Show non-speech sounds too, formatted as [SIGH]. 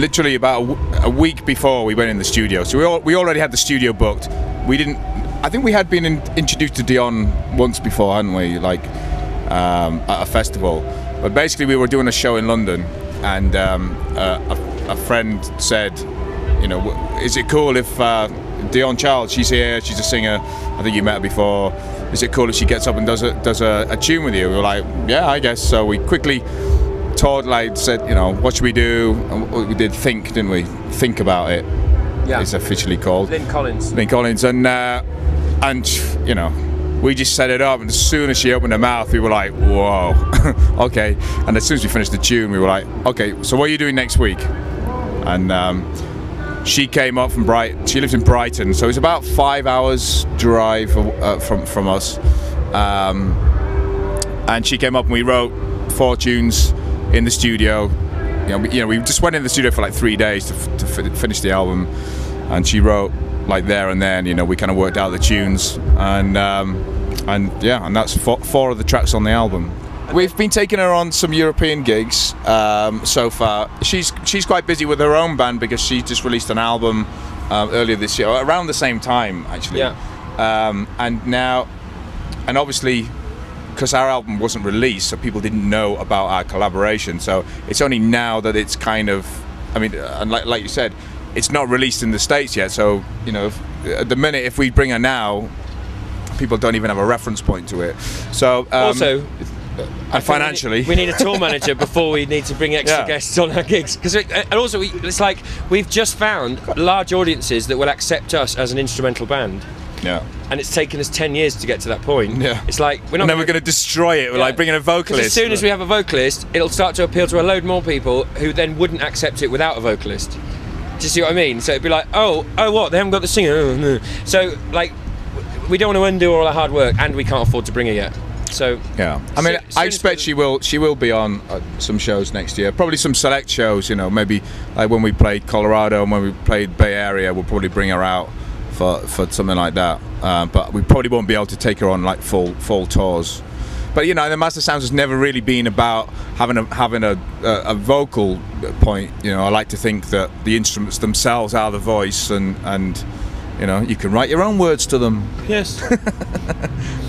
literally about a, w- a week before we went in the studio. So we, all, we already had the studio booked. We didn't. I think we had been in, introduced to Dionne once before, hadn't we? Like um, at a festival. But basically, we were doing a show in London, and um, uh, a, a friend said, "You know, is it cool if uh, Dionne Charles? She's here. She's a singer. I think you met her before. Is it cool if she gets up and does a does a, a tune with you?" We were like, "Yeah, I guess." So we quickly told like said you know what should we do and we did think didn't we think about it Yeah. it's officially called Lyn Collins. Lyn Collins and uh, and you know we just set it up and as soon as she opened her mouth we were like whoa [LAUGHS] okay and as soon as we finished the tune we were like okay so what are you doing next week and um, she came up from Brighton she lives in Brighton so it's about five hours drive uh, from from us um, and she came up and we wrote four tunes in the studio. You know, we, you know, we just went in the studio for like three days to, to fi- finish the album, and she wrote like there and then. You know, we kind of worked out the tunes, and um, and yeah, and that's four, four of the tracks on the album. We've been taking her on some European gigs um, so far. She's she's quite busy with her own band because she just released an album um, earlier this year, around the same time actually. Yeah. Um, and now, and obviously because our album wasn't released, so people didn't know about our collaboration. So it's only now that it's kind of, I mean, uh, and like, like you said, it's not released in the states yet. So you know, if, at the minute if we bring her now, people don't even have a reference point to it. So um, also, and financially, we need a tour manager before we need to bring extra Yeah. guests on our gigs. Because and also, we, it's like we've just found large audiences that will accept us as an instrumental band. yeah. And it's taken us 10 years to get to that point. Yeah. It's like, we're not. And then we're going to destroy it. We're Yeah. like bringing a vocalist. As soon as we have a vocalist, it'll start to appeal to a load more people who then wouldn't accept it without a vocalist. Do you see what I mean? So it'd be like, oh, oh, what? They haven't got the singer. [LAUGHS] So like, we don't want to undo all our hard work, and we can't afford to bring it yet. So Yeah, I mean, So- soon I expect we- she will. She will be on uh, some shows next year. Probably some select shows. You know, maybe like when we played Colorado and when we played Bay Area, we'll probably bring her out for for something like that. Uh, but we probably won't be able to take her on like full full tours. But you know, the Mastersounds has never really been about having a having a, a, a vocal point. You know, I like to think that the instruments themselves are the voice, and and you know, you can write your own words to them. yes. More [LAUGHS]